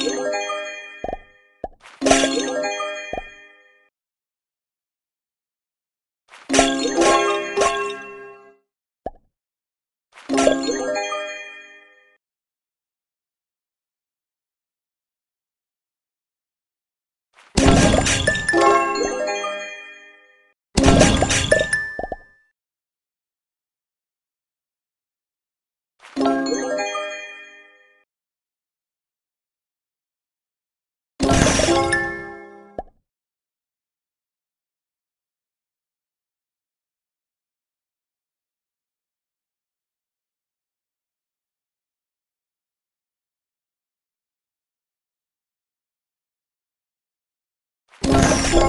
you you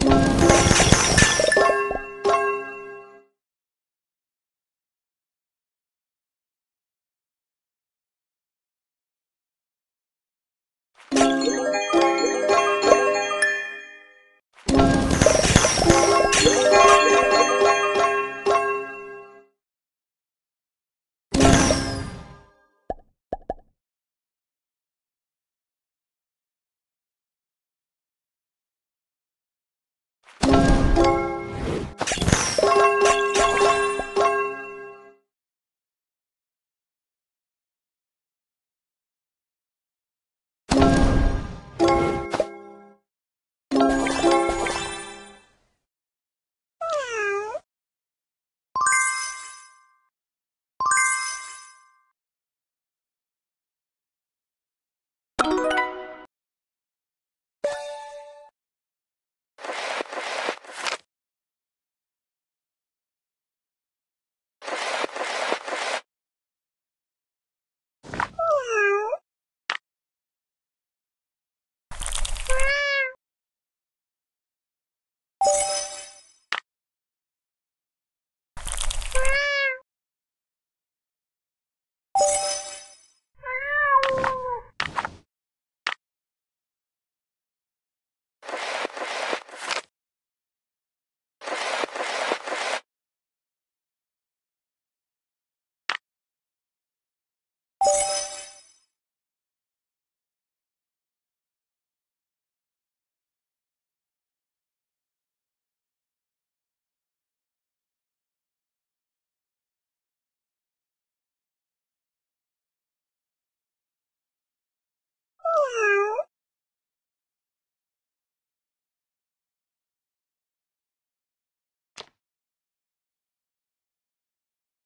you